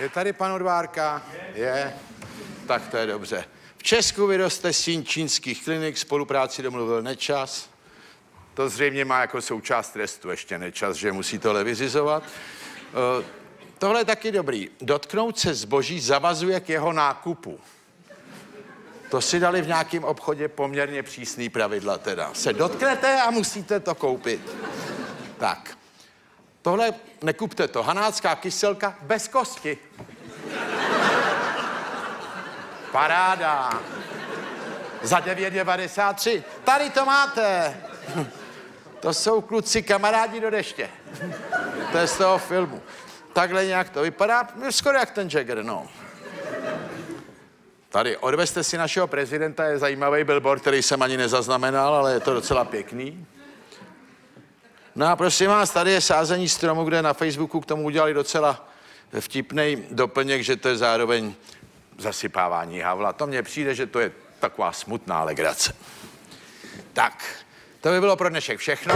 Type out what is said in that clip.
Je tady pan Odvárka? Je. Tak to je dobře. V Česku vyroste síň čínských klinik, spolupráci domluvil Nečas. To zřejmě má jako součást trestu ještě Nečas, že musí tohle vyřizovat. Uh, tohle je taky dobrý. Dotknout se zboží zavazuje k jeho nákupu. To si dali v nějakém obchodě poměrně přísný pravidla teda. Se dotknete a musíte to koupit. Tak. Tohle nekupte to. Hanácká kyselka bez kosti. Paráda. Za 9,93. Tady to máte. To jsou kluci kamarádi do deště. To je z toho filmu. Takhle nějak to vypadá, skoro jak ten Jagger, no. Tady, odvezte si našeho prezidenta, je zajímavý billboard, který jsem ani nezaznamenal, ale je to docela pěkný. No a prosím vás, tady je sázení stromu, kde na Facebooku k tomu udělali docela vtipný doplněk, že to je zároveň zasypávání havla. To mně přijde, že to je taková smutná legrace. Tak, to by bylo pro dnešek všechno.